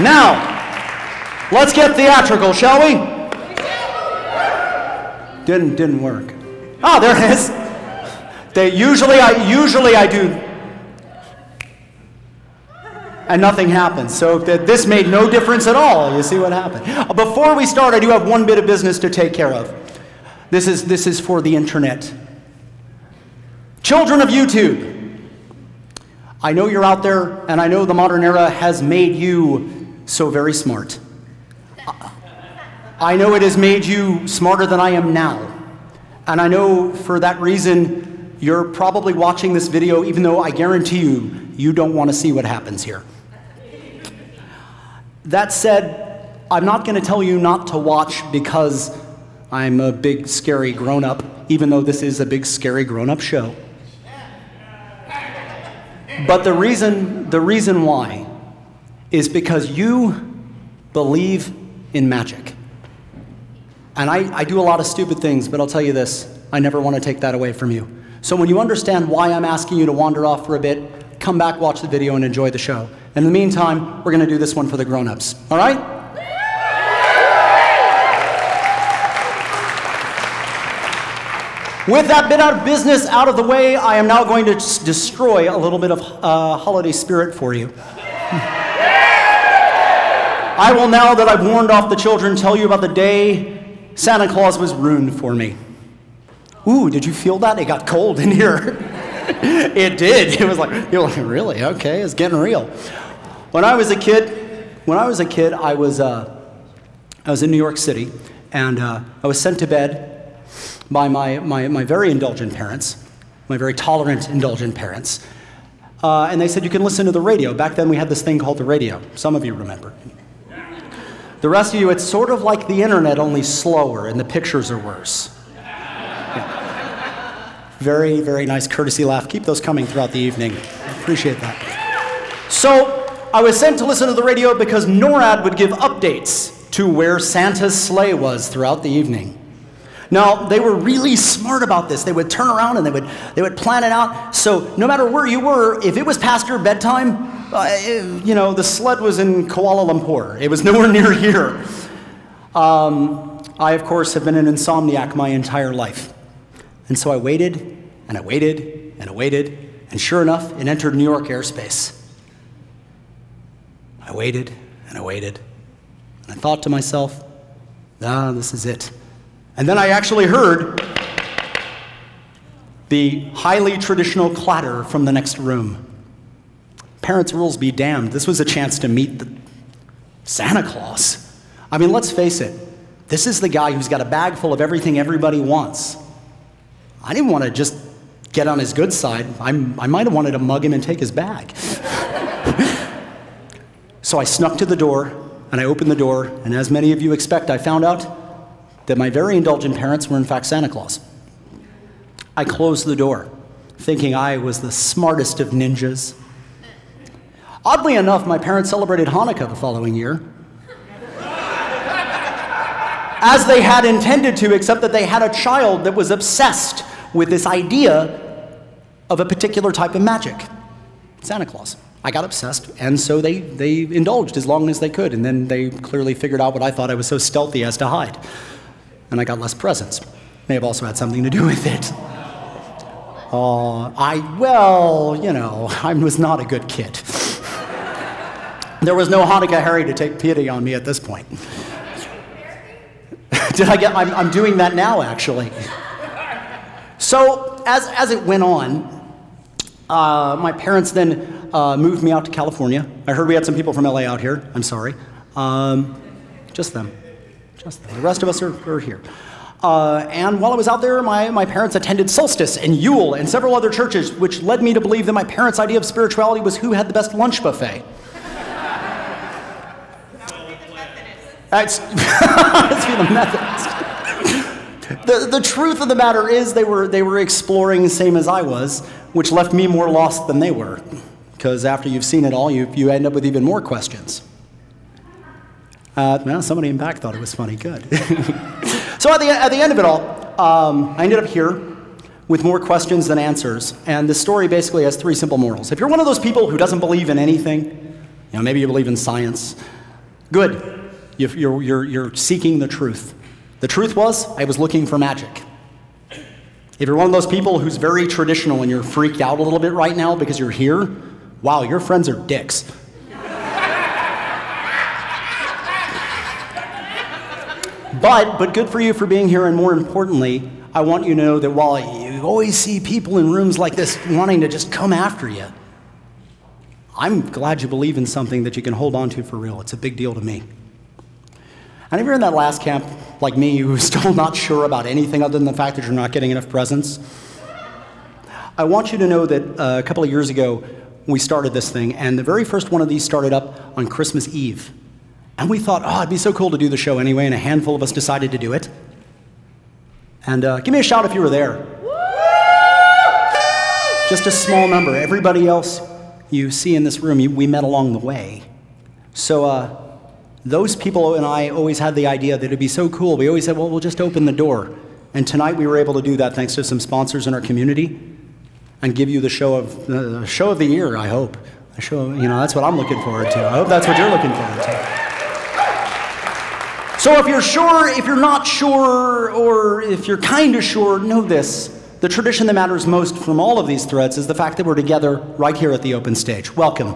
Now, let's get theatrical, shall we? Didn't didn't work. Oh, there it is. They usually I usually I do and nothing happens. So th- this made no difference at all. You see what happened. Before we start, I do have one bit of business to take care of. This is, this is for the internet. Children of YouTube, I know you're out there, and I know the modern era has made you so very smart. I know it has made you smarter than I am now. And I know for that reason, you're probably watching this video, even though I guarantee you, you don't want to see what happens here. That said, I'm not going to tell you not to watch because I'm a big, scary grown up, even though this is a big, scary grown up show. But the reason, the reason why is because you believe in magic. And I, I do a lot of stupid things, but I'll tell you this I never want to take that away from you. So when you understand why I'm asking you to wander off for a bit, come back, watch the video, and enjoy the show. In the meantime, we're going to do this one for the grown ups. All right? With that bit of business out of the way, I am now going to destroy a little bit of uh, holiday spirit for you. I will, now that I've warned off the children, tell you about the day Santa Claus was ruined for me. Ooh, did you feel that? It got cold in here. it did. It was like, you're like, really? Okay, it's getting real. When I was a kid, when I was a kid, I was, uh, I was in New York City, and uh, I was sent to bed by my, my, my very indulgent parents, my very tolerant, indulgent parents. Uh, and they said, You can listen to the radio. Back then, we had this thing called the radio. Some of you remember. The rest of you, it's sort of like the internet, only slower, and the pictures are worse. Very, very nice courtesy laugh. Keep those coming throughout the evening. Appreciate that. So, I was sent to listen to the radio because NORAD would give updates to where Santa's sleigh was throughout the evening. Now, they were really smart about this. They would turn around and they would, they would plan it out. So, no matter where you were, if it was past your bedtime, uh, you know, the sled was in Kuala Lumpur. It was nowhere near here. Um, I, of course, have been an insomniac my entire life. And so I waited and I waited and I waited, and sure enough, it entered New York airspace. I waited and I waited, and I thought to myself, ah, this is it. And then I actually heard the highly traditional clatter from the next room. Parents' rules be damned. This was a chance to meet Santa Claus. I mean, let's face it, this is the guy who's got a bag full of everything everybody wants. I didn't want to just get on his good side. I'm, I might have wanted to mug him and take his bag. so I snuck to the door and I opened the door, and as many of you expect, I found out that my very indulgent parents were in fact Santa Claus. I closed the door, thinking I was the smartest of ninjas. Oddly enough, my parents celebrated Hanukkah the following year. As they had intended to, except that they had a child that was obsessed with this idea of a particular type of magic Santa Claus. I got obsessed, and so they, they indulged as long as they could, and then they clearly figured out what I thought I was so stealthy as to hide. And I got less presents. May have also had something to do with it. Uh, I, well, you know, I was not a good kid. There was no Hanukkah Harry to take pity on me at this point. Did I get, I'm, I'm doing that now, actually. So, as, as it went on, uh, my parents then uh, moved me out to California. I heard we had some people from LA out here. I'm sorry. Um, just them. Just them. The rest of us are, are here. Uh, and while I was out there, my, my parents attended Solstice and Yule and several other churches, which led me to believe that my parents' idea of spirituality was who had the best lunch buffet. That's the Methodists. The, the truth of the matter is they were, they were exploring the same as I was, which left me more lost than they were. Because after you've seen it all, you, you end up with even more questions. Uh, well, somebody in back thought it was funny. Good. so at the, at the end of it all, um, I ended up here with more questions than answers. And the story basically has three simple morals. If you're one of those people who doesn't believe in anything, you know, maybe you believe in science, Good. You- You're, you're, you're seeking the truth. The truth was, I was looking for magic. If you're one of those people who's very traditional and you're freaked out a little bit right now because you're here, wow, your friends are dicks. But, but good for you for being here, and more importantly, I want you to know that while you always see people in rooms like this wanting to just come after you, I'm glad you believe in something that you can hold on to for real. It's a big deal to me. And if you're in that last camp, like me, who's still not sure about anything other than the fact that you're not getting enough presents, I want you to know that uh, a couple of years ago, we started this thing, and the very first one of these started up on Christmas Eve. And we thought, oh, it'd be so cool to do the show anyway, and a handful of us decided to do it. And uh, give me a shout if you were there. Just a small number. Everybody else you see in this room, you, we met along the way. So, uh, those people and I always had the idea that it'd be so cool. We always said, well, we'll just open the door. And tonight we were able to do that thanks to some sponsors in our community and give you the show of the show of the year, I hope. The show, you know, that's what I'm looking forward to. I hope that's what you're looking forward to. So if you're sure, if you're not sure, or if you're kind of sure, know this. The tradition that matters most from all of these threads is the fact that we're together right here at the open stage. Welcome.